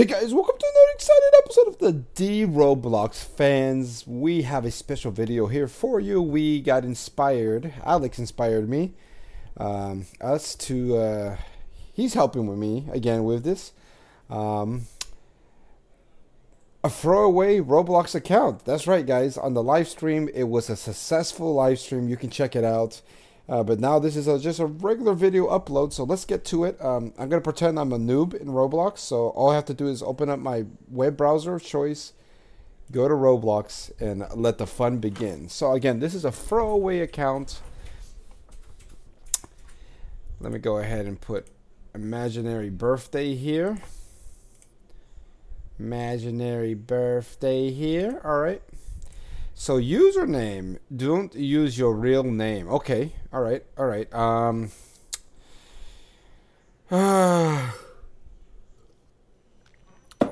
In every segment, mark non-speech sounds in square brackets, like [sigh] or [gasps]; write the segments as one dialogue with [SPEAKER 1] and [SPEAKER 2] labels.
[SPEAKER 1] Hey guys, welcome to another exciting episode of the Dee-Roblox fans. We have a special video here for you. We got inspired, Alex inspired me, um, us to, uh, he's helping with me again with this. Um, a throwaway Roblox account. That's right, guys. On the live stream, it was a successful live stream. You can check it out. Uh, but now this is a, just a regular video upload, so let's get to it. Um, I'm going to pretend I'm a noob in Roblox, so all I have to do is open up my web browser of choice, go to Roblox, and let the fun begin. So again, this is a throwaway account. Let me go ahead and put imaginary birthday here. Imaginary birthday here. All right. So username, don't use your real name. Okay, all right, all right. Um, [sighs]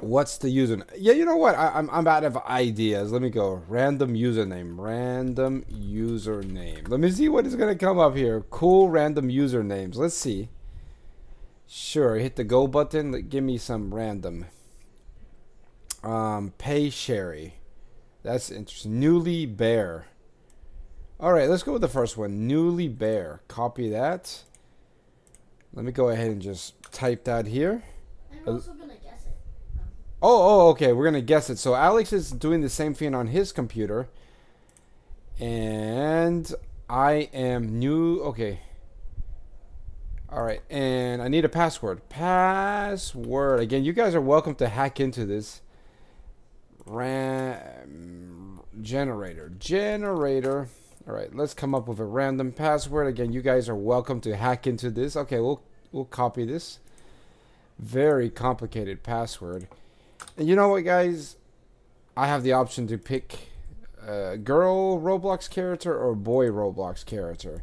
[SPEAKER 1] what's the username? Yeah, you know what? I, I'm I'm out of ideas. Let me go. Random username. Random username. Let me see what is gonna come up here. Cool random usernames. Let's see. Sure, hit the go button. Give me some random. Um, pay Sherry. That's interesting. Newly Bear. All right, let's go with the first one. Newly Bear. Copy that. Let me go ahead and just type that here.
[SPEAKER 2] I'm also gonna guess it.
[SPEAKER 1] Oh, oh, okay. We're gonna guess it. So Alex is doing the same thing on his computer, and I am new. Okay. All right, and I need a password. Password again. You guys are welcome to hack into this. Ram generator generator. All right, let's come up with a random password. Again, you guys are welcome to hack into this. Okay, we'll we'll copy this. Very complicated password. And you know what, guys? I have the option to pick a girl Roblox character or boy Roblox character.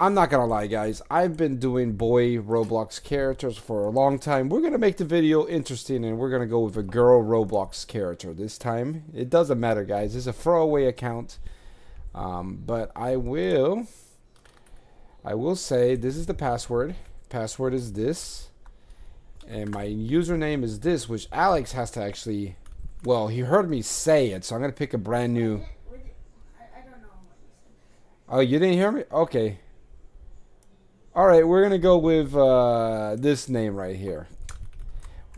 [SPEAKER 1] I'm not gonna lie, guys. I've been doing boy Roblox characters for a long time. We're gonna make the video interesting, and we're gonna go with a girl Roblox character this time. It doesn't matter, guys. It's a throwaway account, um, but I will. I will say this is the password. Password is this, and my username is this, which Alex has to actually. Well, he heard me say it, so I'm gonna pick a brand new.
[SPEAKER 2] I, I don't know what you said.
[SPEAKER 1] Oh, you didn't hear me? Okay. All right, we're gonna go with uh, this name right here.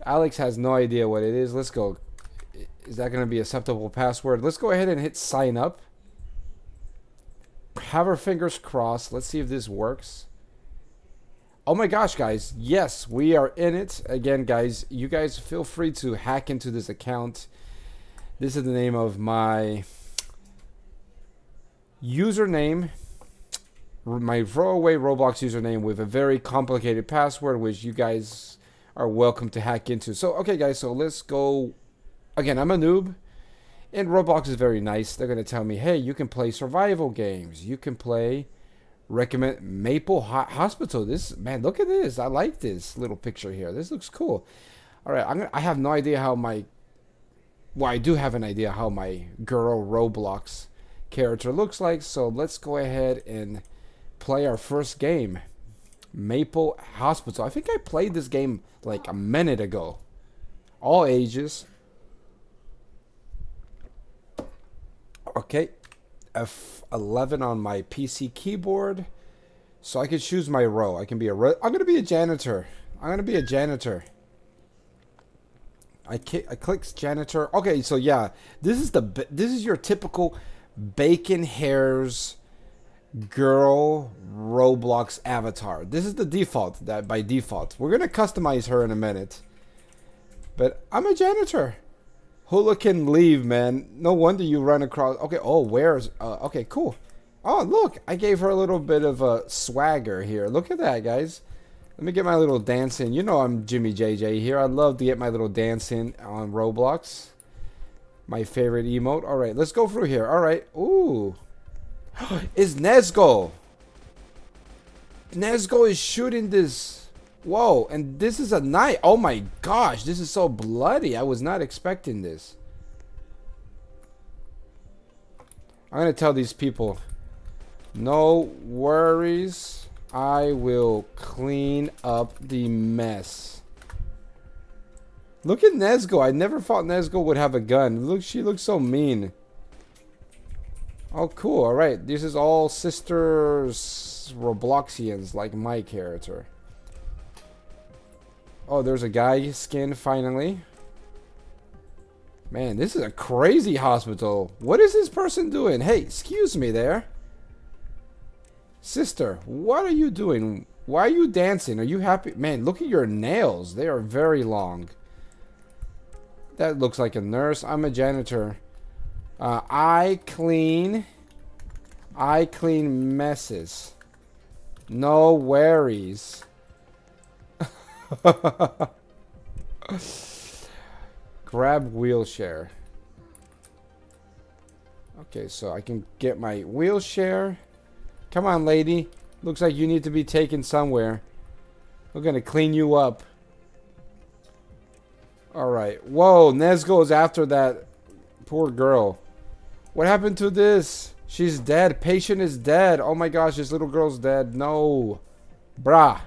[SPEAKER 1] Alex has no idea what it is. Let's go. Is that gonna be a acceptable password? Let's go ahead and hit sign up. Have our fingers crossed. Let's see if this works. Oh my gosh, guys! Yes, we are in it again, guys. You guys feel free to hack into this account. This is the name of my username my throwaway Roblox username with a very complicated password, which you guys are welcome to hack into. So, okay, guys, so let's go. Again, I'm a noob, and Roblox is very nice. They're going to tell me, hey, you can play survival games. You can play, recommend Maple Ho- Hospital. This, man, look at this. I like this little picture here. This looks cool. All right, I'm gonna, I have no idea how my, well, I do have an idea how my girl Roblox character looks like. So let's go ahead and play our first game Maple Hospital. I think I played this game like a minute ago. All ages. Okay. F11 on my PC keyboard. So I can choose my row. I can be a I'm going to be a janitor. I'm going to be a janitor. I I clicks janitor. Okay, so yeah, this is the this is your typical bacon hairs girl Roblox avatar. This is the default that by default. We're gonna customize her in a minute. But I'm a janitor. Hula can leave, man. No wonder you run across. Okay. Oh, where's? Uh, okay, cool. Oh, look, I gave her a little bit of a swagger here. Look at that, guys. Let me get my little dance in. You know I'm Jimmy JJ here. I love to get my little dance in on Roblox. My favorite emote. All right, let's go through here. All right. Ooh. [gasps] It's Nesgo. Nesgo is shooting this. Whoa, and this is a knife. Oh my gosh, this is so bloody. I was not expecting this. I'm going to tell these people no worries. I will clean up the mess. Look at Nezgo. I never thought Nezgo would have a gun. Look, she looks so mean. Oh, cool. All right. This is all sisters Robloxians, like my character. Oh, there's a guy skin finally. Man, this is a crazy hospital. What is this person doing? Hey, excuse me there. Sister, what are you doing? Why are you dancing? Are you happy? Man, look at your nails. They are very long. That looks like a nurse. I'm a janitor. Uh, I clean. I clean messes. No worries. [laughs] Grab wheelchair. Okay, so I can get my wheelchair. Come on, lady. Looks like you need to be taken somewhere. We're gonna clean you up. Alright. Whoa, Nez goes after that poor girl. What happened to this? She's dead. Patient is dead. Oh my gosh, this little girl's dead. No. Brah.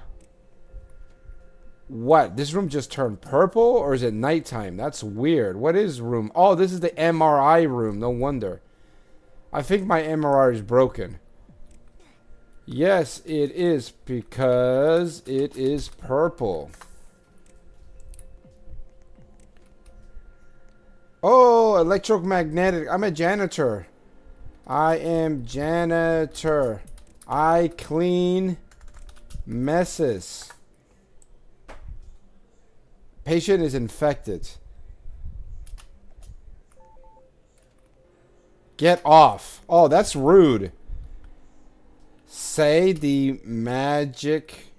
[SPEAKER 1] What? This room just turned purple? Or is it nighttime? That's weird. What is room? Oh, this is the MRI room. No wonder. I think my MRI is broken. Yes, it is because it is purple. Oh, electromagnetic. I'm a janitor. I am janitor. I clean messes. Patient is infected. Get off. Oh, that's rude. Say the magic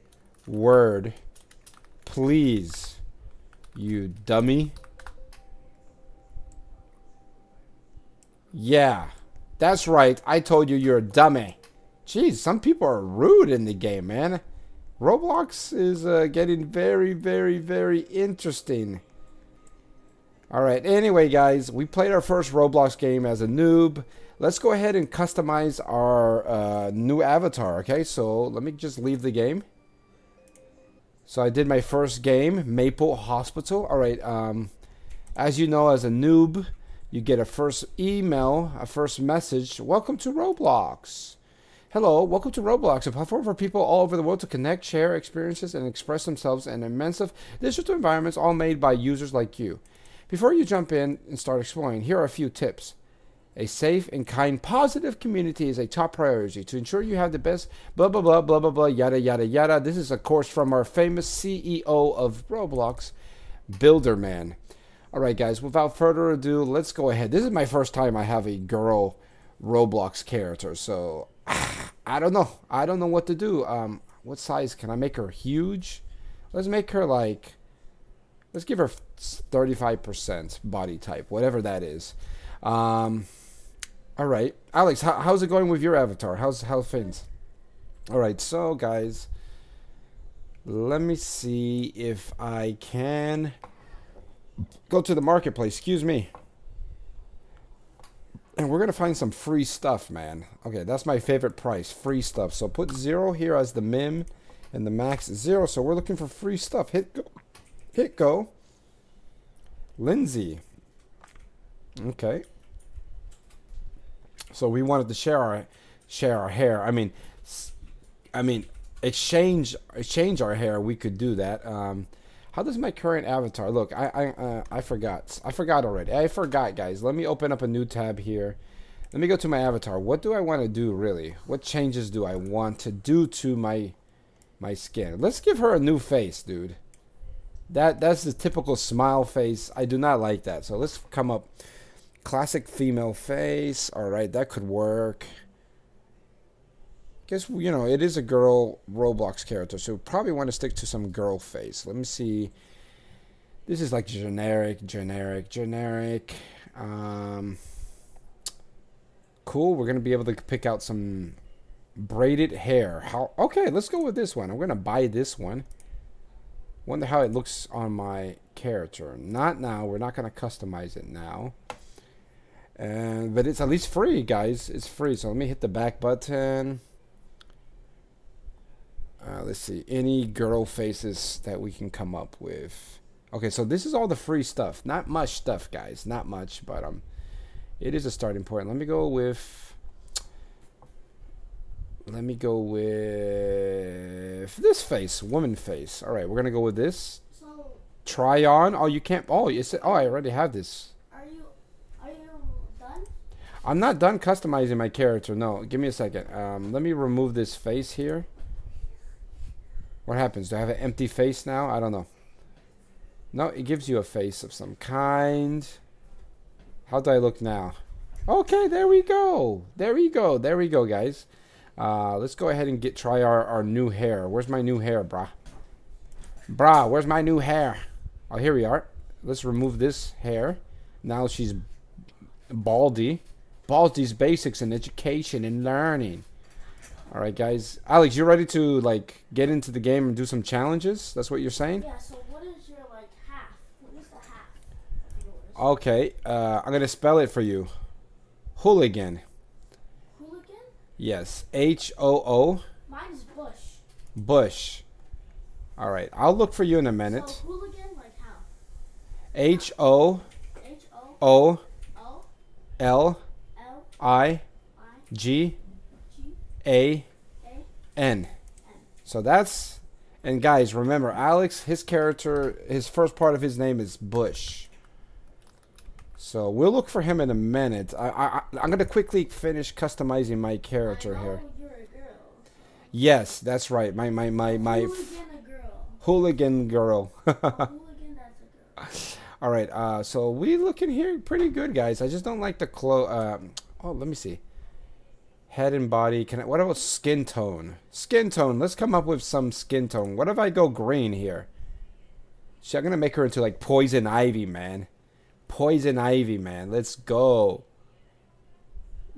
[SPEAKER 1] word. Please. You dummy. Yeah. That's right. I told you you're a dummy. Jeez, some people are rude in the game, man. Roblox is uh, getting very, very, very interesting. Alright, anyway, guys, we played our first Roblox game as a noob. Let's go ahead and customize our uh, new avatar, okay? So, let me just leave the game. So, I did my first game, Maple Hospital. Alright, um, as you know, as a noob, you get a first email, a first message. Welcome to Roblox. Hello, welcome to Roblox, a platform for people all over the world to connect, share experiences, and express themselves in immense digital environments, all made by users like you. Before you jump in and start exploring, here are a few tips. A safe and kind, positive community is a top priority to ensure you have the best blah blah blah blah blah blah yada yada yada. This is a course from our famous CEO of Roblox, Builderman. All right, guys, without further ado, let's go ahead. This is my first time I have a girl Roblox character, so [sighs] I don't know. I don't know what to do. Um, what size can I make her? Huge? Let's make her like. Let's give her 35% body type, whatever that is. Um, all right, Alex, how, how's it going with your avatar? How's how things? All right, so guys, let me see if I can go to the marketplace. Excuse me. And we're going to find some free stuff, man. Okay, that's my favorite price. Free stuff. So put zero here as the min and the max is zero. So we're looking for free stuff. Hit go. Hit go. Lindsay. Okay. So we wanted to share our share our hair. I mean, I mean, exchange exchange our hair. We could do that. Um, how does my current avatar look? I I uh, I forgot. I forgot already. I forgot, guys. Let me open up a new tab here. Let me go to my avatar. What do I want to do really? What changes do I want to do to my my skin? Let's give her a new face, dude. That that's the typical smile face. I do not like that. So let's come up classic female face. All right, that could work guess you know it is a girl Roblox character, so probably want to stick to some girl face. Let me see. This is like generic, generic, generic. Um, cool. We're gonna be able to pick out some braided hair. How? Okay, let's go with this one. I'm gonna buy this one. Wonder how it looks on my character. Not now. We're not gonna customize it now. But it's at least free, guys. It's free. So let me hit the back button. Uh, let's see. Any girl faces that we can come up with. Okay, so this is all the free stuff. Not much stuff, guys. Not much, but um, it is a starting point. Let me go with. Let me go with this face, woman face. All right, we're gonna go with this.
[SPEAKER 2] So,
[SPEAKER 1] Try on. Oh, you can't. Oh, you said. Oh, I already have this.
[SPEAKER 2] are you are you done?
[SPEAKER 1] I'm not done customizing my character. No, give me a second. Um, let me remove this face here. What happens? Do I have an empty face now? I don't know. No, it gives you a face of some kind. How do I look now? Okay, there we go. There we go. There we go, guys. Uh, let's go ahead and get try our, our new hair. Where's my new hair, brah? Brah, where's my new hair? Oh, here we are. Let's remove this hair. Now she's baldy. Baldi's Basics in education and learning. All right, guys. Alex, you ready to like get into the game and do some challenges? That's what you're saying?
[SPEAKER 2] Yeah. So, what is your like half? What is the half? of yours?
[SPEAKER 1] Okay. Uh, I'm gonna spell it for you. Hooligan.
[SPEAKER 2] Hooligan.
[SPEAKER 1] Yes. H O O
[SPEAKER 2] Mine's Bush.
[SPEAKER 1] Bush. All right. I'll look for you in a minute.
[SPEAKER 2] So hooligan like how?
[SPEAKER 1] H O
[SPEAKER 2] H O
[SPEAKER 1] O
[SPEAKER 2] O
[SPEAKER 1] L
[SPEAKER 2] L
[SPEAKER 1] I
[SPEAKER 2] I
[SPEAKER 1] G A. N. So that's and guys, remember Alex, his character, his first part of his name is Bush. So we'll look for him in a minute. I, I I'm gonna quickly finish customizing my character here.
[SPEAKER 2] You're a girl.
[SPEAKER 1] Yes, that's right. My my my my
[SPEAKER 2] Hooligan girl.
[SPEAKER 1] hooligan girl. [laughs]
[SPEAKER 2] Hooligan girl.
[SPEAKER 1] All right. Uh, so we looking here pretty good, guys. I just don't like the clo. Um, oh, let me see. Head and body. Can I, what about skin tone? Skin tone. Let's come up with some skin tone. What if I go green here? See, I'm gonna make her into like poison ivy, man. Poison ivy, man. Let's go.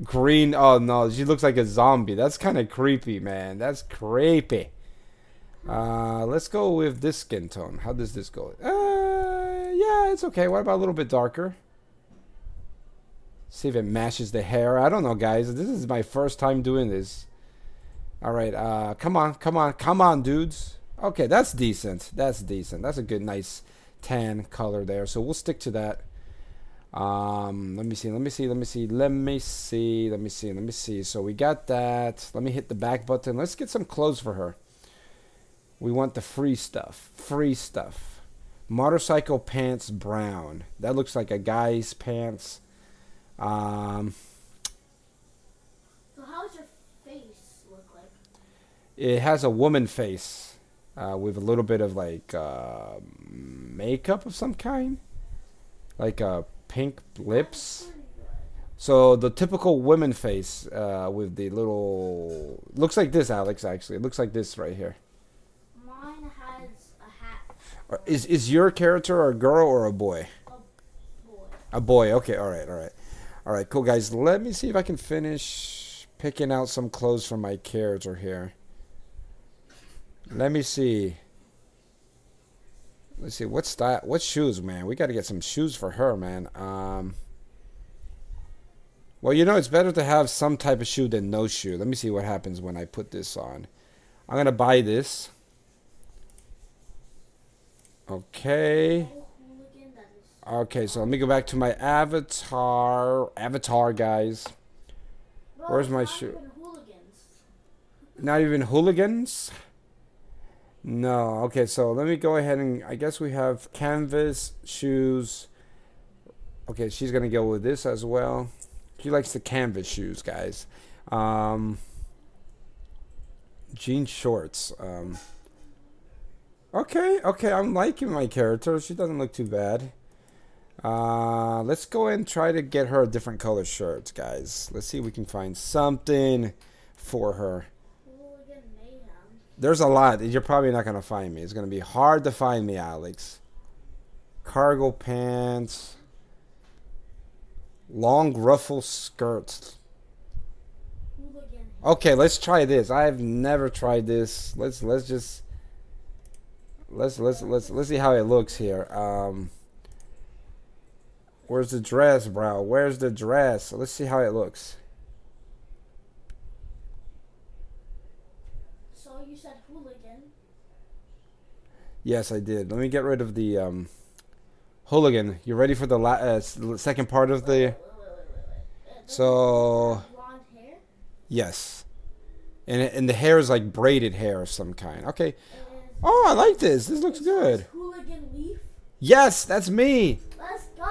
[SPEAKER 1] Green. Oh no, she looks like a zombie. That's kind of creepy, man. That's creepy. Uh, let's go with this skin tone. How does this go? Uh, yeah, it's okay. What about a little bit darker? See if it matches the hair. I don't know, guys. This is my first time doing this. All right. Uh, come on, come on, come on, dudes. Okay, that's decent. That's decent. That's a good, nice tan color there. So we'll stick to that. Um, let me see. Let me see. Let me see. Let me see. Let me see. Let me see. So we got that. Let me hit the back button. Let's get some clothes for her. We want the free stuff. Free stuff. Motorcycle pants brown. That looks like a guy's pants. Um,
[SPEAKER 2] So how's your face look like?
[SPEAKER 1] it has a woman face uh, with a little bit of like uh, makeup of some kind, like uh, pink lips. So the typical women face uh, with the little looks like this, Alex. Actually, it looks like this right here.
[SPEAKER 2] Mine has a hat.
[SPEAKER 1] Is is your character a girl or a boy?
[SPEAKER 2] A Boy.
[SPEAKER 1] A boy. Okay. All right. All right. All right. Cool, guys. Let me see if I can finish picking out some clothes for my character here. Let me see. Let's see. What style? What shoes, man? We got to get some shoes for her, man. Um. Well, you know, it's better to have some type of shoe than no shoe. Let me see what happens when I put this on. I'm gonna buy this. Okay.
[SPEAKER 2] No hooligan that is.
[SPEAKER 1] Okay, so let me go back to my avatar. Avatar, guys.
[SPEAKER 2] Bro,
[SPEAKER 1] Where's my shoe? Not even hooligans? No. Okay, so let me go ahead and I guess we have canvas, shoes. Okay, she's going to go with this as well. She likes the canvas shoes, guys. Um, jean shorts. Um, okay, okay, I'm liking my character. She doesn't look too bad. Uh, let's go and try to get her a different color shirt, guys. Let's see if we can find something for her. There's a lot. You're probably not gonna find me. It's gonna be hard to find me, Alex. Cargo pants, long ruffle skirts. Okay, let's try this. I've never tried this. Let's let's just let's let's let's let's see how it looks here. Um, where's the dress, bro? Where's the dress? Let's see how it looks.
[SPEAKER 2] So you said hooligan.
[SPEAKER 1] Yes, I did. Let me get rid of the um Hooligan, you ready for the la- uh, second part of the?
[SPEAKER 2] Wait, wait, wait. Uh,
[SPEAKER 1] So-
[SPEAKER 2] blonde hair?
[SPEAKER 1] Yes. And and the hair is like braided hair of some kind. Okay. Oh, I like this. This looks good.
[SPEAKER 2] Hooligan Leaf.
[SPEAKER 1] Yes, that's me.
[SPEAKER 2] Let's go.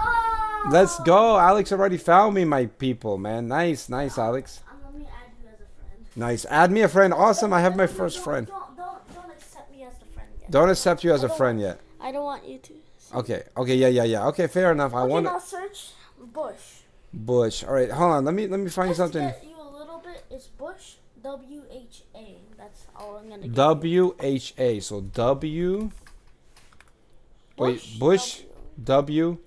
[SPEAKER 1] Let's go. Alex already found me, my people, man. Nice, nice, Alex.
[SPEAKER 2] Add you as a friend.
[SPEAKER 1] Nice. Add me a friend. Awesome. I have my first friend.
[SPEAKER 2] Don't, don't, don't accept me as the friend yet.
[SPEAKER 1] Don't accept you as a friend yet.
[SPEAKER 2] I don't want you to.
[SPEAKER 1] Okay. Okay. Yeah. Yeah. Yeah. Okay. Fair enough. I
[SPEAKER 2] okay,
[SPEAKER 1] want
[SPEAKER 2] now search Bush.
[SPEAKER 1] Bush. All right. Hold on. Let me let me find
[SPEAKER 2] to
[SPEAKER 1] something.
[SPEAKER 2] get you a little bit. It's Bush. W H A. That's all I'm gonna.
[SPEAKER 1] W H A. So W. Wait. Bush. W.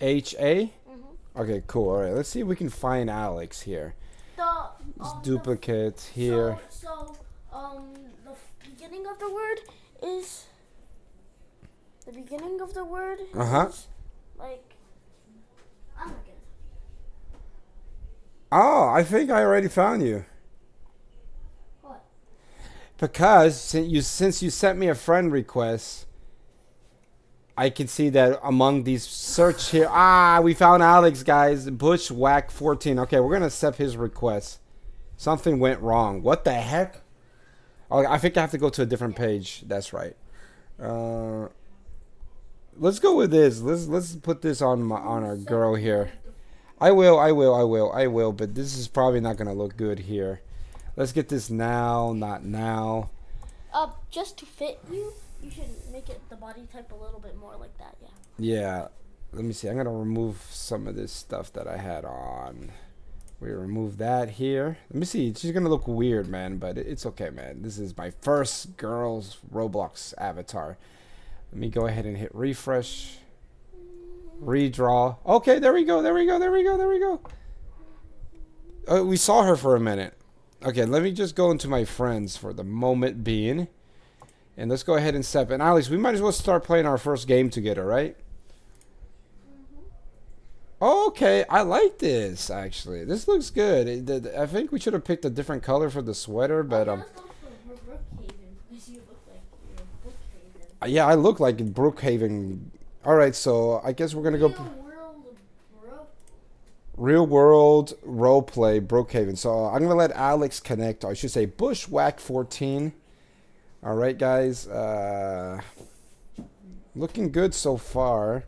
[SPEAKER 1] H A.
[SPEAKER 2] Mhm.
[SPEAKER 1] Okay. Cool. All right. Let's see if we can find Alex here.
[SPEAKER 2] The um, the
[SPEAKER 1] duplicate here.
[SPEAKER 2] So, so um, the beginning of the word is the beginning of the word.
[SPEAKER 1] Uh-huh.
[SPEAKER 2] is, Like, I'm not good.
[SPEAKER 1] Oh, I think I already found you.
[SPEAKER 2] What?
[SPEAKER 1] Because since you since you sent me a friend request, I can see that among these search here. Ah, we found Alex, guys. Bushwhack 14. Okay, we're gonna accept his request. Something went wrong. What the heck? Oh, I think I have to go to a different page. That's right. Uh, let's go with this. Let's let's put this on my on our girl here. I will, I will, I will, I will. But this is probably not gonna look good here. Let's get this now, not now.
[SPEAKER 2] Uh, just to fit you, you should make it the body type a little bit more like that. Yeah.
[SPEAKER 1] Yeah. Let me see. I'm gonna remove some of this stuff that I had on. We remove that here. Let me see. She's gonna look weird, man, but it's okay, man. This is my first girl's Roblox avatar. Let me go ahead and hit refresh. Redraw. Okay, there we go. There we go. There we go. There we go. Uh, we saw her for a minute. Okay, let me just go into my friends for the moment being. And let's go ahead and step. And Alex, we might as well start playing our first game together, right? Okay, I like this actually. This looks good. It- I think we should have picked a different color for the sweater, but um,
[SPEAKER 2] Let's go for Brookhaven [laughs] because you look like you're Brookhaven.
[SPEAKER 1] yeah, I look like Brookhaven. All right, so I guess we're gonna go
[SPEAKER 2] Real world bro.
[SPEAKER 1] real world role play Brookhaven. So I'm gonna let Alex connect. I should say Bushwhack 14. All right, guys. Uh, looking good so far.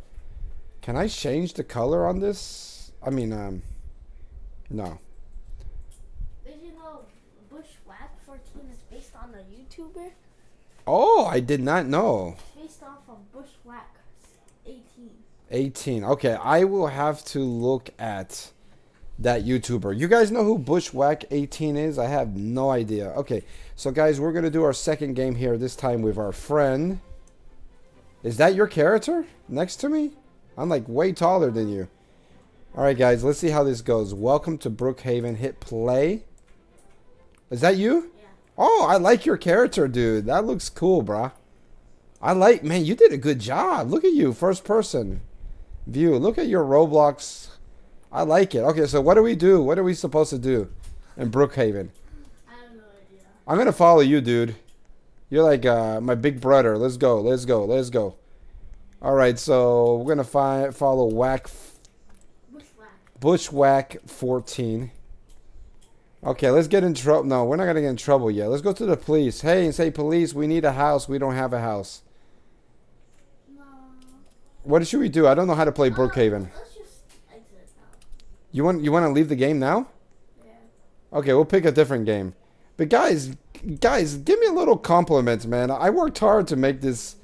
[SPEAKER 1] Can I change the color on this? I mean, um, no.
[SPEAKER 2] Did you know Bushwhack 14 is based on a YouTuber?
[SPEAKER 1] Oh, I did not know.
[SPEAKER 2] Based off of Bushwhack 18.
[SPEAKER 1] 18. Okay, I will have to look at that YouTuber. You guys know who Bushwhack 18 is? I have no idea. Okay, so guys, we're going to do our second game here, this time with our friend. Is that your character next to me? I'm like way taller than you. All right, guys, let's see how this goes. Welcome to Brookhaven. Hit play. Is that you?
[SPEAKER 2] Yeah.
[SPEAKER 1] Oh, I like your character, dude. That looks cool, bruh. I like, man, you did a good job. Look at you, first person view. Look at your Roblox. I like it. Okay, so what do we do? What are we supposed to do in Brookhaven?
[SPEAKER 2] I have no idea.
[SPEAKER 1] I'm gonna follow you, dude. You're like uh, my big brother. Let's go. Let's go. Let's go. All right, so we're gonna find follow Whack
[SPEAKER 2] Bushwhack.
[SPEAKER 1] Bushwhack 14. Okay, let's get in trouble. No, we're not gonna get in trouble yet. Let's go to the police. Hey, and say, police, we need a house. We don't have a house.
[SPEAKER 2] No.
[SPEAKER 1] What should we do? I don't know how to play Brookhaven.
[SPEAKER 2] Let's just exit out.
[SPEAKER 1] You want you want to leave the game now?
[SPEAKER 2] Yeah.
[SPEAKER 1] Okay, we'll pick a different game. But guys, guys, give me a little compliment, man. I worked hard to make this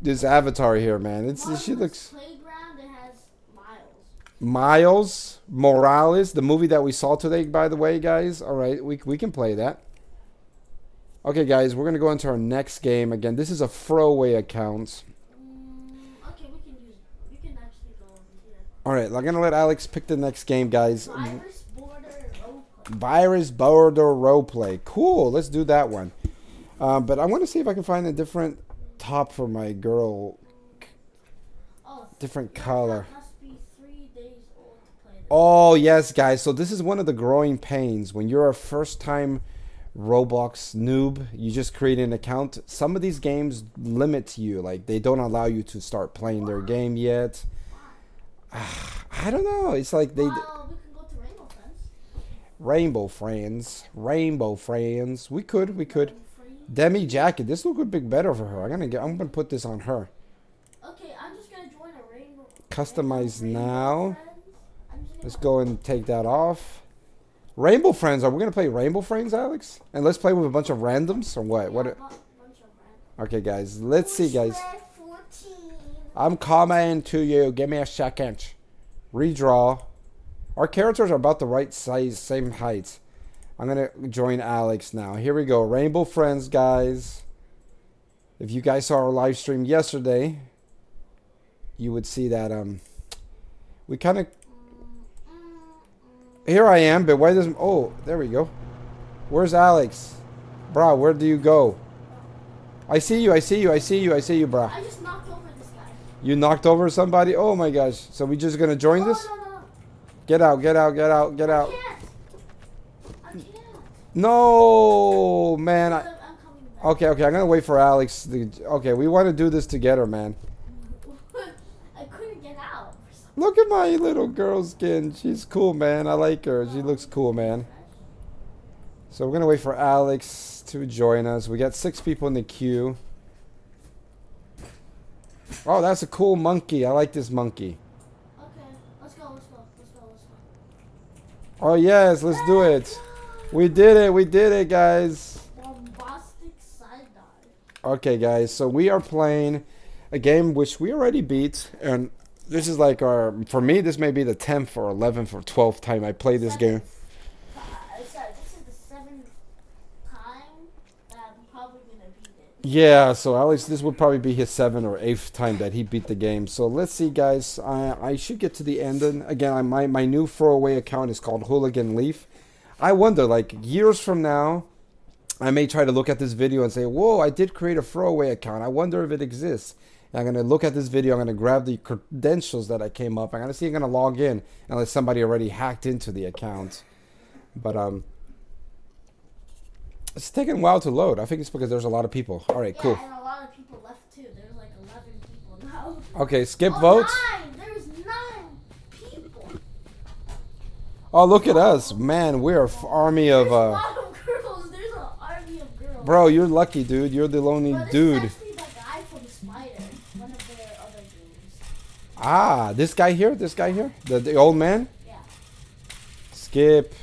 [SPEAKER 1] this avatar here, man. It's she looks
[SPEAKER 2] Playground. It has Miles.
[SPEAKER 1] Miles Morales, the movie that we saw today, by the way, guys. All right, we we can play that. Okay, guys, we're gonna go into our next game again. This is a throwaway account.
[SPEAKER 2] Mm, okay, we can use. We can actually go over here.
[SPEAKER 1] All right, I'm gonna let Alex pick the next game, guys.
[SPEAKER 2] Virus border roleplay.
[SPEAKER 1] Virus border roleplay. Cool. Let's do that one. Um, but I want to see if I can find a different top for my girl.
[SPEAKER 2] Oh,
[SPEAKER 1] Different color.
[SPEAKER 2] Must be three days old to play.
[SPEAKER 1] Oh yes, guys. So this is one of the growing pains when you're a first-time Roblox noob. You just create an account. Some of these games limit you, like they don't allow you to start playing their game yet. [sighs] I don't know. It's like they
[SPEAKER 2] well, we can go to Rainbow Friends.
[SPEAKER 1] Rainbow Friends, Rainbow Friends. We could, we could. Demi jacket. This look a bit better for her. I'm gonna get. I'm gonna put this on her.
[SPEAKER 2] Okay, I'm just gonna join a Rainbow.
[SPEAKER 1] Customize
[SPEAKER 2] Rainbow
[SPEAKER 1] now.
[SPEAKER 2] Friends. I'm just gonna
[SPEAKER 1] Let's go and take that off. Rainbow Friends. Are we gonna play Rainbow Friends, Alex? And let's play with a bunch of randoms or what?
[SPEAKER 2] Yeah,
[SPEAKER 1] What?
[SPEAKER 2] bu- bunch of random-
[SPEAKER 1] Okay, guys. Let's see, guys.
[SPEAKER 2] Shrek 14.
[SPEAKER 1] I'm coming to you. Give me a second. Redraw. Our characters are about the right size, same height. I'm gonna join Alex now. Here we go. Rainbow Friends, guys. If you guys saw our live stream yesterday, you would see that um we kind of here I am, but why doesn't oh there we go. Where's Alex? Brah, where do you go? I see you, I see you, I see you, I see you, brah.
[SPEAKER 2] I just knocked over this guy.
[SPEAKER 1] You knocked over somebody? Oh my gosh. So we just gonna join
[SPEAKER 2] oh,
[SPEAKER 1] this?
[SPEAKER 2] No, no.
[SPEAKER 1] Get out, get out, get out, get
[SPEAKER 2] I
[SPEAKER 1] out.
[SPEAKER 2] can't. I can't.
[SPEAKER 1] No, man. I,
[SPEAKER 2] I'm coming back.
[SPEAKER 1] okay, okay. I'm gonna wait for Alex. To, okay, we want to do this together, man. [laughs]
[SPEAKER 2] I couldn't get out.
[SPEAKER 1] Look at my little girl skin. She's cool, man. I like her. She looks oh cool, man. So we're gonna wait for Alex to join us. We got six people in the queue. Oh, that's a cool monkey. I like this monkey.
[SPEAKER 2] Okay, let's go, let's go, let's go, let's go.
[SPEAKER 1] Oh yes, let's do it. We did it. We did it, guys.
[SPEAKER 2] Bombastic side dive.
[SPEAKER 1] Okay, guys, so we are playing a game which we already beat, and this is like our, for me, this may be the 10th or 11th or 12th time I play this game.
[SPEAKER 2] Uh, it's, uh, this is the seventh time that I'm probably gonna beat it.
[SPEAKER 1] Yeah, so Alex, this would probably be his seventh or eighth time that he beat the game. So let's see, guys. I, I should get to the end. And again, I, my, my new throwaway account is called Hooligan Leaf. I wonder, like, years from now, I may try to look at this video and say, whoa, I did create a throwaway account. I wonder if it exists. And I'm going to look at this video. I'm going to grab the credentials that I came up. I'm going to see I'm going to log in unless somebody already hacked into the account. But, um, it's taking a while to load. I think it's because there's a lot of people. All right,
[SPEAKER 2] Yeah,
[SPEAKER 1] cool.
[SPEAKER 2] and a lot of people left too. There's like 11 people now. [laughs]
[SPEAKER 1] Okay, skip
[SPEAKER 2] oh,
[SPEAKER 1] votes.
[SPEAKER 2] Nine! There's nine people.
[SPEAKER 1] Oh, look at us, man. We're an army of uh,
[SPEAKER 2] of girls. There's an army of girls.
[SPEAKER 1] bro. You're lucky, dude. You're the lonely dude.
[SPEAKER 2] the guy from Spider, one of their other.
[SPEAKER 1] Ah, this guy here, this guy here, the the old man.
[SPEAKER 2] Yeah.
[SPEAKER 1] Skip.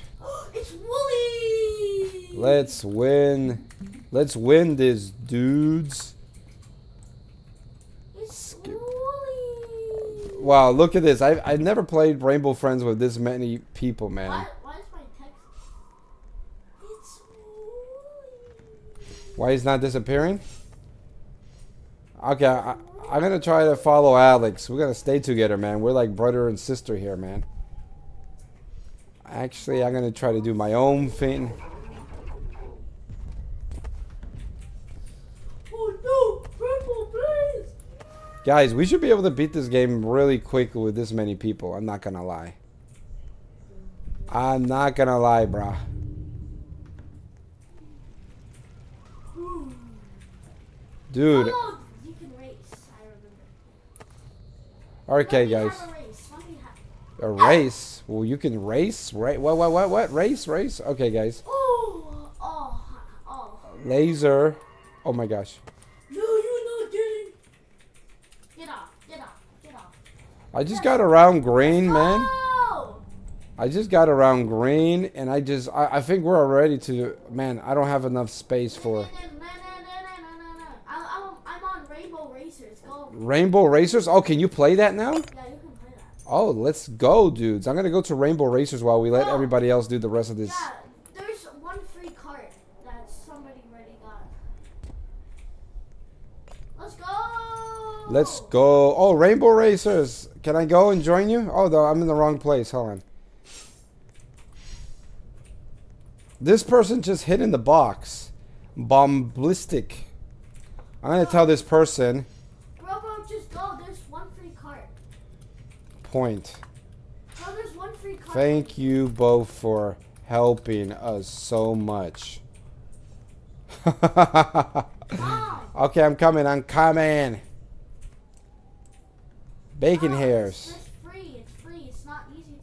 [SPEAKER 1] Let's win. Let's win this, dudes.
[SPEAKER 2] It's
[SPEAKER 1] skip.
[SPEAKER 2] Wooly!
[SPEAKER 1] Wow, look at this. I I never played Rainbow Friends with this many people, man.
[SPEAKER 2] Why, why is my text?
[SPEAKER 1] Why he's not disappearing? Okay, I, I'm gonna try to follow Alex. We're gonna stay together, man. We're like brother and sister here, man. Actually, I'm gonna try to do my own thing. Guys, we should be able to beat this game really quick with this many people. I'm not gonna lie. I'm not gonna lie, brah. Dude.
[SPEAKER 2] Oh, you can race. I remember.
[SPEAKER 1] Okay, guys.
[SPEAKER 2] a race. Let me have-
[SPEAKER 1] A race? Well, you can race, right? What? What? What? What? Race? Race? Okay, guys.
[SPEAKER 2] Oh, oh.
[SPEAKER 1] Laser. Oh my gosh.
[SPEAKER 2] No, you're not getting. Get off, get off, get off.
[SPEAKER 1] I just got around green, man. I just got around green, and I just, I, I think we're ready to, man, I don't have enough space for
[SPEAKER 2] No, no, no, no, no, no, no. I'm, I'm, I'm on Rainbow Racers. Go.
[SPEAKER 1] Rainbow Racers. Oh, can you play that now?
[SPEAKER 2] Yeah, you can play that.
[SPEAKER 1] Oh, let's go, dudes. I'm going to go to Rainbow Racers while we let
[SPEAKER 2] No.
[SPEAKER 1] everybody else do the rest of this.
[SPEAKER 2] Yeah, there's one free card that somebody already got. Let's go!
[SPEAKER 1] Let's go. Oh, Rainbow Racers. Can I go and join you? Oh, no, I'm in the wrong place. Hold on. This person just hit in the box. Bomblistic. I'm going to tell this person
[SPEAKER 2] Bro, bro, just go. There's one free card.
[SPEAKER 1] point.
[SPEAKER 2] There's one free card.
[SPEAKER 1] Thank you both for helping us so much. [laughs] Okay, I'm coming. I'm coming. Bacon
[SPEAKER 2] Come,
[SPEAKER 1] hairs.
[SPEAKER 2] It's, it's free. It's free. It's not easy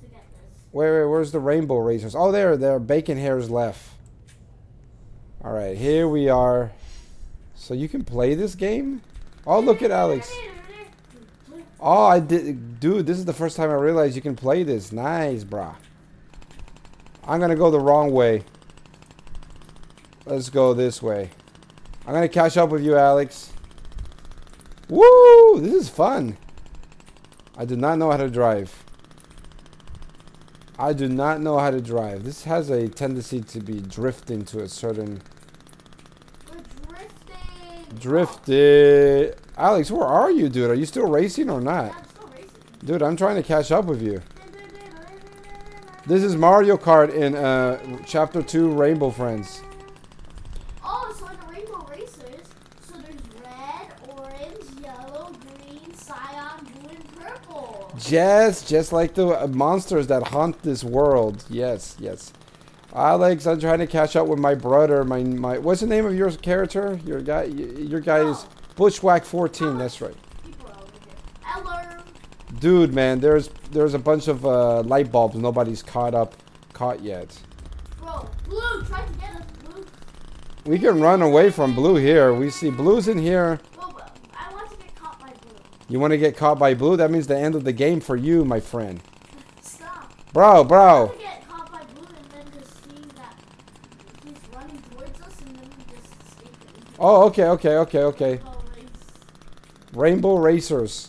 [SPEAKER 2] to get this.
[SPEAKER 1] Wait, wait, where's the rainbow racers? Oh, there, there are bacon hairs left. All right, here we are. So you can play this game? Oh, look at Alex. Oh, I did, dude. This is the first time I realized you can play this. Nice, brah. I'm gonna go the wrong way. Let's go this way. I'm gonna catch up with you, Alex. Woo! This is fun. I do not know how to drive. I do not know how to drive. This has a tendency to be drifting to a certain
[SPEAKER 2] We're drifting.
[SPEAKER 1] drifted. Alex, where are you, dude? Are you still racing or not?
[SPEAKER 2] Yeah, I'm still racing.
[SPEAKER 1] Dude, I'm trying to catch up with you. This is Mario Kart in uh, Chapter 2 Rainbow Friends.
[SPEAKER 2] Oh, it's like a rainbow racers. So there's red, orange, yellow, green, cyan, blue, and purple.
[SPEAKER 1] Yes, just like the uh, monsters that haunt this world. Yes, yes. Alex, I'm trying to catch up with my brother. My my, what's the name of your character? Your guy, your guy is Bushwhack 14. That's right,
[SPEAKER 2] People are over here. Hello.
[SPEAKER 1] dude. Man, there's there's a bunch of uh, light bulbs nobody's caught up, caught yet.
[SPEAKER 2] Bro, blue, try to get us, blue.
[SPEAKER 1] We can run away from blue here. We see blues in here.
[SPEAKER 2] Bro, but I want to get caught by blue.
[SPEAKER 1] You want to get caught by blue? That means the end of the game for you, my friend.
[SPEAKER 2] Stop.
[SPEAKER 1] Bro, bro.
[SPEAKER 2] want to get caught by blue and then just see that he's running towards us and then we just escape it.
[SPEAKER 1] Oh, okay, okay, okay, okay.
[SPEAKER 2] Oh.
[SPEAKER 1] Rainbow Racers.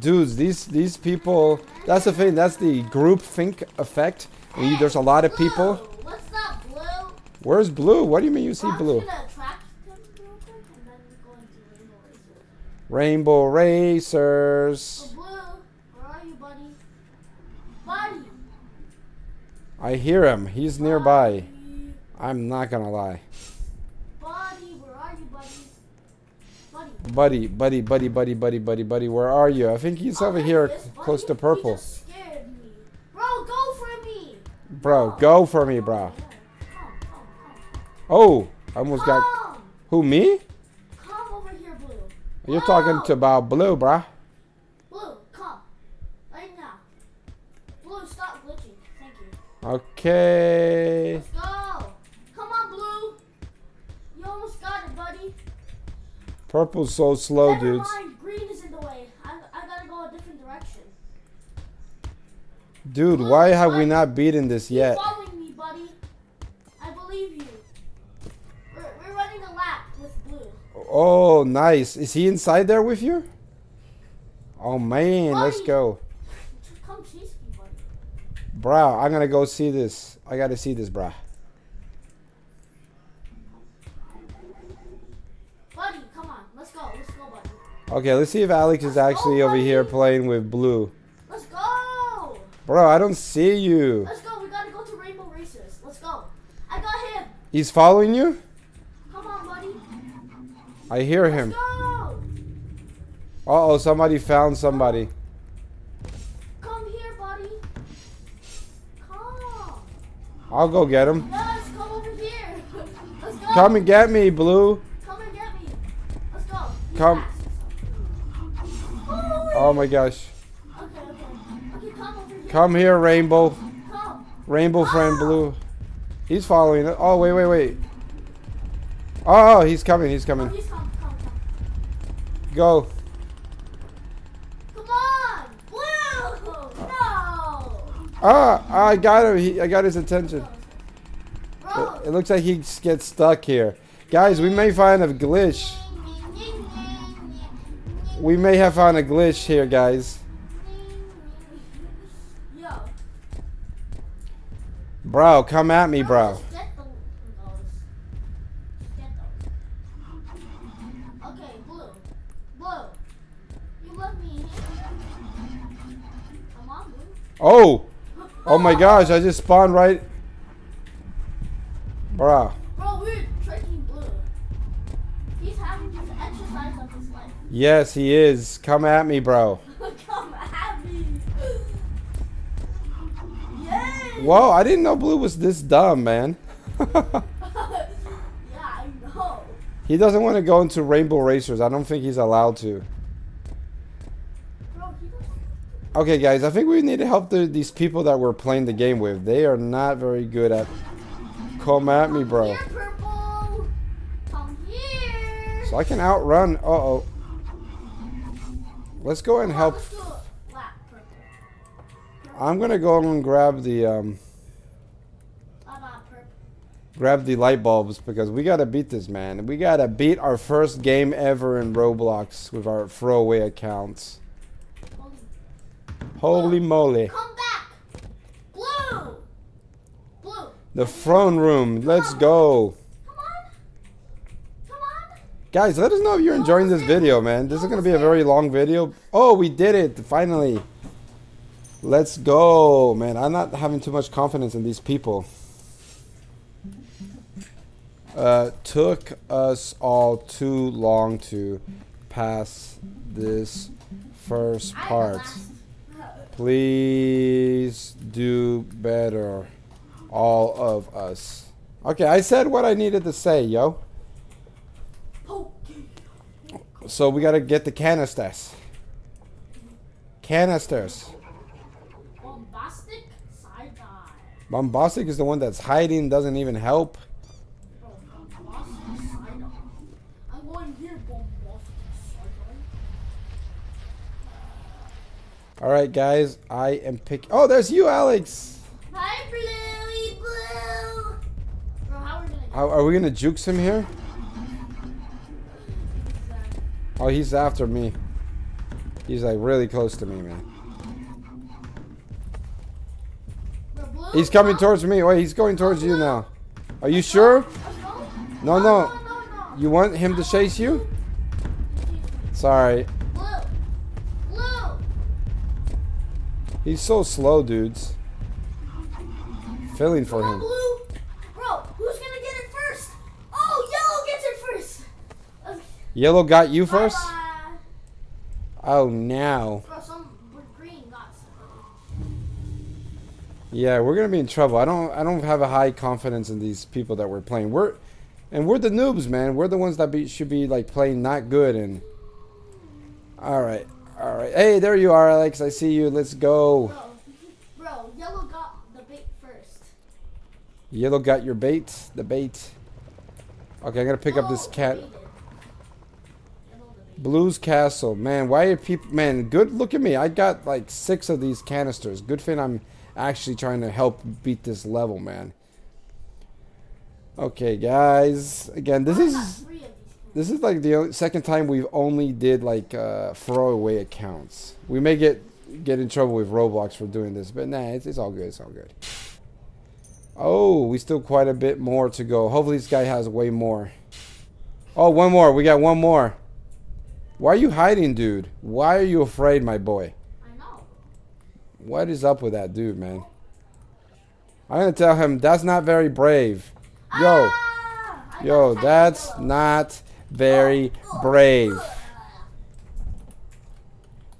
[SPEAKER 1] Dudes, these these people. That's the thing. That's the group think effect. You, there's a lot of people.
[SPEAKER 2] What's up, blue?
[SPEAKER 1] Where's blue? What do you mean you see blue?
[SPEAKER 2] just gonna attract him real quick and then go into rainbow
[SPEAKER 1] Racers.
[SPEAKER 2] Oh, blue, where are you, buddy? Buddy.
[SPEAKER 1] I hear him. He's nearby. I'm not gonna lie.
[SPEAKER 2] Buddy, where are you, buddy? Buddy.
[SPEAKER 1] Buddy, buddy, buddy, buddy, buddy, buddy. Where are you? I think he's
[SPEAKER 2] Oh,
[SPEAKER 1] over here,
[SPEAKER 2] he is, buddy.
[SPEAKER 1] close to purple.
[SPEAKER 2] just scared me. Bro, go for me.
[SPEAKER 1] Bro, go for me, bro. Oh, I almost got. Who me? You're talking to about blue, bruh.
[SPEAKER 2] Blue, come. Right now. Blue, stop glitching. Thank you.
[SPEAKER 1] Okay.
[SPEAKER 2] Let's go. Come on, Blue. You almost got it, buddy.
[SPEAKER 1] Purple's so slow,
[SPEAKER 2] Never
[SPEAKER 1] dudes.
[SPEAKER 2] mind. Green is in the way. I, I gotta go a different direction.
[SPEAKER 1] Dude, why have we not beaten this yet?
[SPEAKER 2] following me, buddy. I believe you. We're, we're running a lap with Blue.
[SPEAKER 1] Oh, nice. Is he inside there with you? Oh man, let's go.
[SPEAKER 2] Come chase me, buddy.
[SPEAKER 1] Bruh, I'm gonna go see this. I gotta see this, bruh.
[SPEAKER 2] Buddy, come on. Let's go. Let's go, buddy.
[SPEAKER 1] Okay, let's see if Alex is actually over here playing with blue.
[SPEAKER 2] Let's go.
[SPEAKER 1] Bro, I don't see you.
[SPEAKER 2] Let's go. We gotta go to Rainbow Racers. Let's go. I got him.
[SPEAKER 1] He's following you?
[SPEAKER 2] Come on, buddy.
[SPEAKER 1] I hear him.
[SPEAKER 2] go.
[SPEAKER 1] Uh oh, somebody found somebody.
[SPEAKER 2] Come here, buddy. Come.
[SPEAKER 1] I'll go get him.
[SPEAKER 2] Yes, come over here. [laughs] Let's go.
[SPEAKER 1] Come and get me, blue.
[SPEAKER 2] Come and get me. Let's go. He's
[SPEAKER 1] Come.
[SPEAKER 2] Oh,
[SPEAKER 1] Oh my gosh.
[SPEAKER 2] Okay, okay. Okay, come here.
[SPEAKER 1] Come here, Rainbow.
[SPEAKER 2] Come.
[SPEAKER 1] Rainbow friend blue. He's following it. Oh, wait, wait, wait. Oh, he's coming. He's
[SPEAKER 2] Oh,
[SPEAKER 1] coming.
[SPEAKER 2] he's come.
[SPEAKER 1] Go.
[SPEAKER 2] Come on. Blue. No.
[SPEAKER 1] Ah, I got him. He, I got his attention. It, it looks like he gets stuck here. Guys, we may find a glitch. We may have found a glitch here, guys. Bro, come at me, bro. Oh! Oh my gosh, I just spawned right. Bro.
[SPEAKER 2] Bro, we're tricking blue. He's having exercise of his life.
[SPEAKER 1] Yes, he is. Come at me, bro. [laughs]
[SPEAKER 2] Come at me. Yay!
[SPEAKER 1] Whoa, I didn't know Blue was this dumb, man. [laughs]
[SPEAKER 2] yeah, I know.
[SPEAKER 1] He doesn't want to go into Rainbow Racers. I don't think he's allowed to. Okay, guys, I think we need to help the, these people that we're playing the game with. They are not very good at. Come at me, bro.
[SPEAKER 2] Come here.
[SPEAKER 1] So I can outrun. Uh oh. Let's go and help.
[SPEAKER 2] let's do a lap, purple.
[SPEAKER 1] I'm gonna go and grab the um,
[SPEAKER 2] Bye bye, purple.
[SPEAKER 1] grab the light bulbs because we gotta beat this man. We gotta beat our first game ever in Roblox with our throwaway accounts.
[SPEAKER 2] Holy-
[SPEAKER 1] moly!
[SPEAKER 2] Come back. Blue. Blue.
[SPEAKER 1] The throne room. Let's go,
[SPEAKER 2] Come on. Come on.
[SPEAKER 1] guys. Let us know if you're enjoying this video, man. This is gonna be a very long video. Oh, we did it finally. Let's go, man. I'm not having too much confidence in these people. Uh, took us all too long to pass this first part. Please do better, all of us. Okay, I said what I needed to say, yo. So we gotta get the canisters. Canisters.
[SPEAKER 2] Bombastic.
[SPEAKER 1] Bombastic is the one that's hiding, doesn't even help.
[SPEAKER 2] Bro, bombastic side dive. I'm going here, bombastic side dive.
[SPEAKER 1] All right, guys, I am pick. Oh, there's you, Alex.
[SPEAKER 2] Hi, Bluey Blue. Bro, how are we gonna
[SPEAKER 1] Are, are we gonna juke him here? Oh, he's after me. He's like really close to me, man.
[SPEAKER 2] Blue,
[SPEAKER 1] He's coming towards me. Wait, he's going towards you now. Are you sure? No, no. You want him to chase you? Sorry. He's so slow, dudes. Feeling for him.
[SPEAKER 2] Bro, who's gonna get it first? Oh, yellow gets it first. Okay.
[SPEAKER 1] Yellow got you first?
[SPEAKER 2] Bye-bye.
[SPEAKER 1] Oh, now.
[SPEAKER 2] Bro, some green got somebody.
[SPEAKER 1] Yeah, we're gonna be in trouble. I don't. I don't have a high confidence in these people that we're playing. We're, and we're the noobs, man. We're the ones that be, should be like playing not good. And all right, all right. Hey, there you are, Alex. I see you. Let's go.
[SPEAKER 2] Bro, bro, yellow got the bait first.
[SPEAKER 1] Yellow got your bait. The bait. Okay, I'm gonna pick up this
[SPEAKER 2] oh,
[SPEAKER 1] cat.
[SPEAKER 2] the bait.
[SPEAKER 1] Blues Castle. Man, why are people? Man, good. Look at me. I got like six of these canisters. Good thing I'm actually trying to help beat this level, man. Okay, guys. Again, this is
[SPEAKER 2] got three of these.
[SPEAKER 1] This is like the o- second time we've only did like uh, throwaway accounts. We may get get in trouble with Roblox for doing this, but nah, it's, it's all good. It's all good. Oh, we still quite a bit more to go. Hopefully, this guy has way more. Oh, one more. We got one more. Why are you hiding, dude? Why are you afraid, my boy?
[SPEAKER 2] I know.
[SPEAKER 1] What is up with that dude, man? I'm gonna tell him that's not very brave. Yo,
[SPEAKER 2] Ah,
[SPEAKER 1] yo, that's not very brave.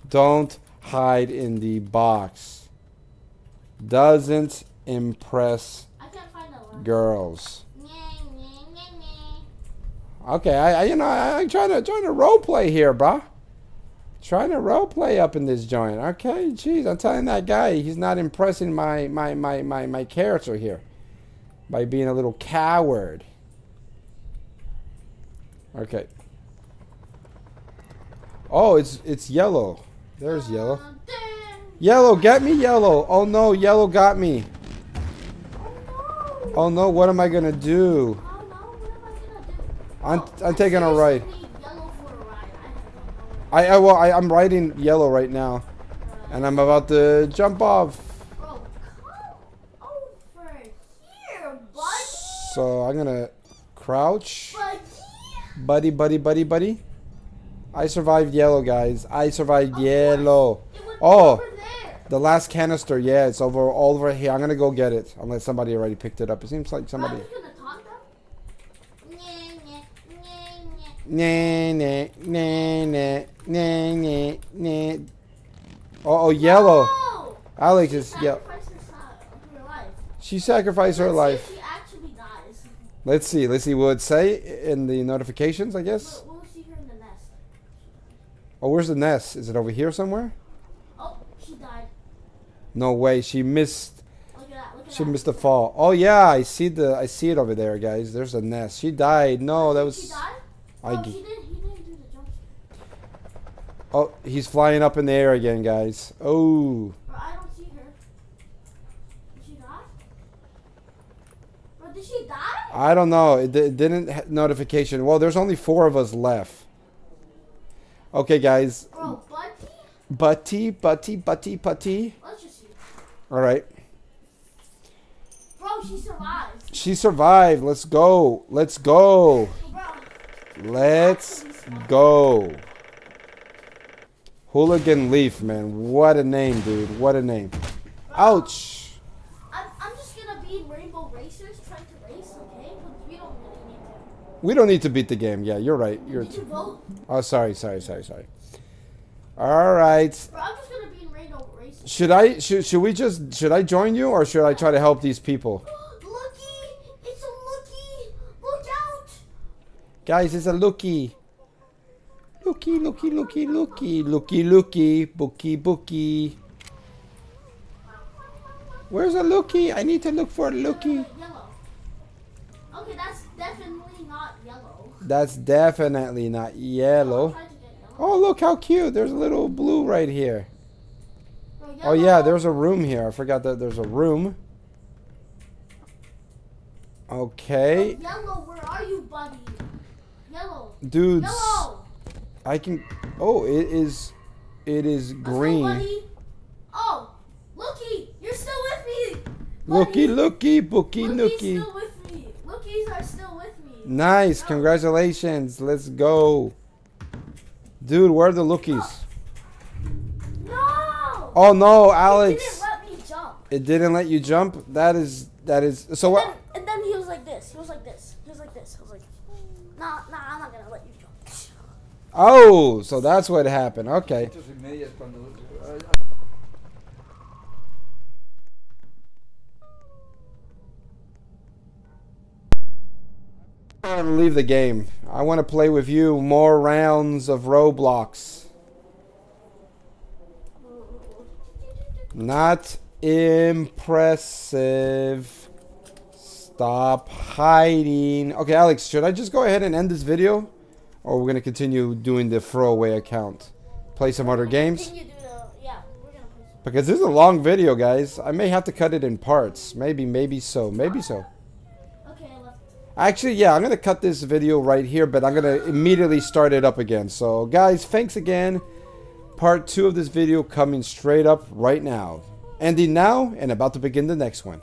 [SPEAKER 1] Don't hide in the box. Doesn't impress girls. Okay, I, I you know I, I'm trying to trying to role play here, bruh. Trying to role play up in this joint. Okay, jeez, I'm telling that guy he's not impressing my my my my my character here by being a little coward. Okay. Oh, it's it's yellow. There's yellow. Yellow, get me yellow. Oh no, yellow got me.
[SPEAKER 2] Oh no.
[SPEAKER 1] Oh what am I gonna do?
[SPEAKER 2] Oh no, what am I gonna do?
[SPEAKER 1] I'm I'm taking a ride.
[SPEAKER 2] seriously need yellow for a ride. I.
[SPEAKER 1] I, well I, I'm riding yellow right now, and I'm about to jump off.
[SPEAKER 2] Bro, come over here, buddy.
[SPEAKER 1] So I'm gonna crouch,
[SPEAKER 2] Buddy.
[SPEAKER 1] buddy, buddy, buddy. I survived yellow, guys. I survived yellow.
[SPEAKER 2] course. It would be
[SPEAKER 1] Oh. The last canister, yeah, it's over all over here. I'm gonna go get it unless somebody already picked it up. It seems like somebody.
[SPEAKER 2] we gonna taunt them? Nyeh, nyeh, nyeh, nyeh.
[SPEAKER 1] Nah, nah, nah, nah, nah, nah. Oh, oh, yellow.
[SPEAKER 2] No!
[SPEAKER 1] Alex
[SPEAKER 2] She
[SPEAKER 1] is yeah.
[SPEAKER 2] sacrificed her si- her life.
[SPEAKER 1] She sacrificed her life. Let's see. Let's see. Will it say in the notifications? I guess.
[SPEAKER 2] We'll, we'll see her in the nest.
[SPEAKER 1] Oh, where's the nest? Is it over here somewhere?
[SPEAKER 2] Oh, she died.
[SPEAKER 1] No way. She missed.
[SPEAKER 2] Look at that. Look at
[SPEAKER 1] She
[SPEAKER 2] that.
[SPEAKER 1] missed the fall. Oh yeah, I see the. I see it over there, guys. There's a nest. She died. No, that
[SPEAKER 2] She
[SPEAKER 1] was.
[SPEAKER 2] died?
[SPEAKER 1] I.
[SPEAKER 2] oh, she did. He didn't do the jump.
[SPEAKER 1] Oh, he's flying up in the air again, guys. Oh.
[SPEAKER 2] Bro, I don't see her. She died? But did she die? Bro, did she die?
[SPEAKER 1] I don't know. It, it didn't ha- notification. Well, there's only four of us left. Okay, guys.
[SPEAKER 2] Oh, Bro, Buddy?
[SPEAKER 1] Butty, butty, butty,
[SPEAKER 2] just.
[SPEAKER 1] All right.
[SPEAKER 2] Bro, she survived.
[SPEAKER 1] She survived. Let's go. Let's go.
[SPEAKER 2] Bro,
[SPEAKER 1] Let's go. Hooligan Leaf, man. What a name, dude. What a name. Ouch.
[SPEAKER 2] I'm, I'm just gonna be in Rainbow Racers trying to race, okay? But we don't really need to.
[SPEAKER 1] We don't need to beat the game. Yeah, you're right. You're.
[SPEAKER 2] Did you vote?
[SPEAKER 1] Oh, sorry, sorry, sorry, sorry. All right.
[SPEAKER 2] Bro, I'm just gonna be in Rainbow.
[SPEAKER 1] Should I should should we just should I join you or should I try to help these people? [gasps]
[SPEAKER 2] Looky! It's a looky! Look out!
[SPEAKER 1] Guys, it's a looky. Looky, looky, looky, looky, looky, looky, bookie, bookie. Where's a looky? I need to look for a looky.
[SPEAKER 2] Okay, that's definitely not yellow.
[SPEAKER 1] That's definitely not yellow.
[SPEAKER 2] Try to get yellow.
[SPEAKER 1] Oh, look how cute. There's a little blue right here. Oh, yeah, there's a room here. I forgot that there's a room. Okay.
[SPEAKER 2] Yellow, where are you, buddy? Yellow.
[SPEAKER 1] Dudes,
[SPEAKER 2] Yellow.
[SPEAKER 1] I can. Oh, it is. It is green.
[SPEAKER 2] Oh, looky, you're still with me.
[SPEAKER 1] Looky,
[SPEAKER 2] buddy.
[SPEAKER 1] looky,
[SPEAKER 2] Lookie's
[SPEAKER 1] nookie.
[SPEAKER 2] still with me. Lookies are still.
[SPEAKER 1] Nice. Congratulations. Let's go. Dude, where are the lookies?
[SPEAKER 2] No.
[SPEAKER 1] Oh no, Alex.
[SPEAKER 2] It
[SPEAKER 1] Alex.
[SPEAKER 2] didn't let me jump.
[SPEAKER 1] It didn't let you jump. That is that is so what
[SPEAKER 2] then, and then he was like this. He was like this. He was like this. I was like, nah, nah, I'm not gonna let you jump.
[SPEAKER 1] Oh, so that's what happened. Okay. I want to leave the game. I want to play with you more rounds of Roblox. Not impressive. Stop hiding. Okay, Alex, should I just go ahead and end this video? Or we're going to continue doing the throwaway account? Play some other games?
[SPEAKER 2] Continue to the, yeah, we're gonna play some.
[SPEAKER 1] Because this is a long video, guys. I may have to cut it in parts. Maybe, maybe so. Maybe so. Actually, yeah, I'm going to cut this video right here, but I'm going to immediately start it up again. So, guys, thanks again. Part two of this video coming straight up right now. Ending now and about to begin the next one.